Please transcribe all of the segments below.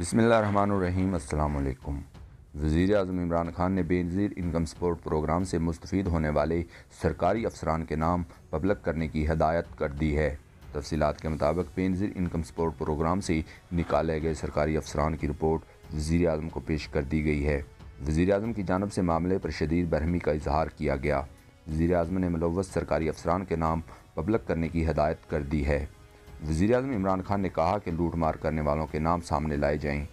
بسم اللہ الرحمن الرحیم، السلام علیکم۔ وزیر اعظم عمران خان نے بے نظیر انکم سپورٹ پروگرام سے مستفید ہونے والے سرکاری افسران کے نام پبلک کرنے کی ہدایت کر دی ہے۔ تفصیلات کے مطابق بے نظیر انکم سپورٹ پروگرام سے نکالے گئے سرکاری افسران کی رپورٹ وزیر اعظم کو پیش کر دی گئی ہے۔ وزیر اعظم کی جانب سے معاملے پر شدید برہمی کا اظہار کیا گیا۔ وزیر اعظم نے ملوث سرکاری افسران کے نام پبلک کرنے کی ہدایت کر دی ہے۔ وزیر اعظم عمران خان نے کہا کہ لوٹ مار کرنے والوں کے نام سامنے لائے جائیں۔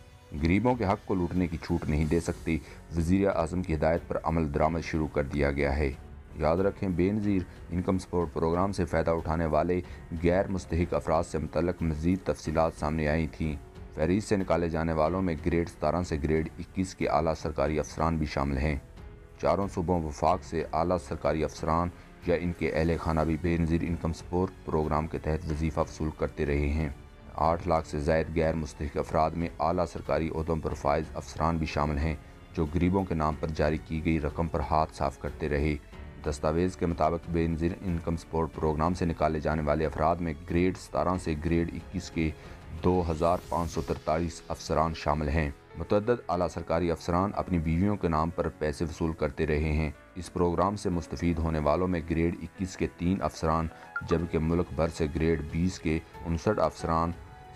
غریبوں کے حق کو لوٹنے کی چھوٹ نہیں دے سکتی۔ وزیر اعظم کی ہدایت پر عمل درآمد شروع کر دیا گیا ہے۔ یاد رکھیں، بے نظیر انکم سپورٹ پروگرام سے فائدہ اٹھانے والے غیر مستحق افراد سے متعلق مزید تفصیلات سامنے آئی تھیں۔ فہرست سے نکالے جانے والوں میں گریڈ ستارہ سے گریڈ اکیس کے اعلیٰ سرکاری افسران بھی شامل ہیں۔ چاروں صوبوں وفاق سے اعلیٰ سرکاری افسران یا ان کے اہل خانہ بھی بے نظیر انکم سپورٹ پروگرام کے تحت وظیفہ وصول کرتے رہے ہیں۔ آٹھ لاکھ سے زائد غیر مستحق افراد میں اعلیٰ سرکاری عہدوں پر فائز افسران بھی شامل ہیں، جو غریبوں کے نام پر جاری کی گئی رقم پر ہاتھ صاف کرتے رہے۔ دستاویز کے مطابق بے نظیر انکم سپورٹ پروگرام سے نکالے جانے والے افراد میں گریڈ ستارہ سے گریڈ اکیس کے دو ہزار پانچ سو ترتالیس افسران شامل ہیں۔ متعدد اعلیٰ سرکاری افسران اپنی بیویوں کے نام پر پیسے وصول کرتے رہے ہیں۔ اس پروگرام سے مستفید ہونے والوں میں گریڈ اکیس کے تین افسران، جبکہ ملک بھر سے گریڈ بیس کے انسٹھ افسران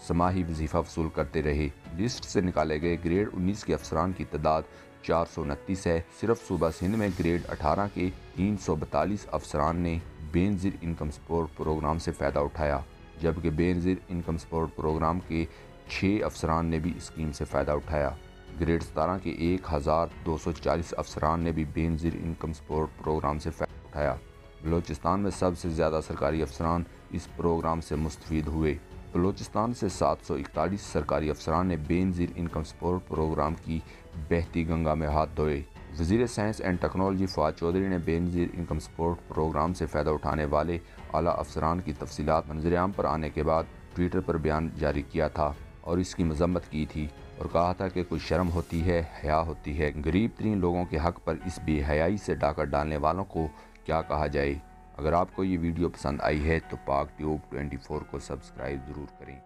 سماہی وظیفہ وصول کرتے رہے۔ لسٹ سے نکالے گئے گریڈ انیس کے افسران کی تعداد چار سو انتیس ہے۔ صرف صوبہ سندھ میں گریڈ اٹھارہ کے تین سو بتالیس افسران نے بے نظیر انکم سپورٹ پروگرام سے فائدہ اٹھایا، جبکہ بے نظیر انکم سپورٹ پروگرام کے چھ افسران نے بھی اسکیم سے فائدہ اٹھایا۔ گریڈ ستارہ کے ایک ہزار دو سو چالیس افسران نے بھی بے نظیر انکم سپورٹ پروگرام سے فائدہ اٹھایا۔ بلوچستان میں سب سے زیادہ سرکاری افسران اس پروگرام سے مستفید ہوئے۔ بلوچستان سے سات سو اکتالیس سرکاری افسران نے بے نظیر انکم سپورٹ پروگرام کی بہتی گنگا میں ہاتھ دھوئے۔ وزیر science and technology Fawad Chaudhry نے بے نظیر انکم سپورٹ پروگرام سے فائدہ اٹھانے والے اعلیٰ افسران کی تفصیلات منظر عام پر آنے کے بعد ٹویٹر پر بیان جاری کیا تھا اور اس کی مذمت کی تھی۔ اور کہا تھا کہ کوئی شرم ہوتی ہے، حیا ہوتی ہے۔ غریب ترین لوگوں کے حق پر اس بے حیائی سے ڈاکر ڈالنے والوں کو کیا کہا جائے؟ اگر آپ کو یہ ویڈیو پسند آئی ہے تو پاک ٹیوب 24 کو سبسکرائب ضرور کریں۔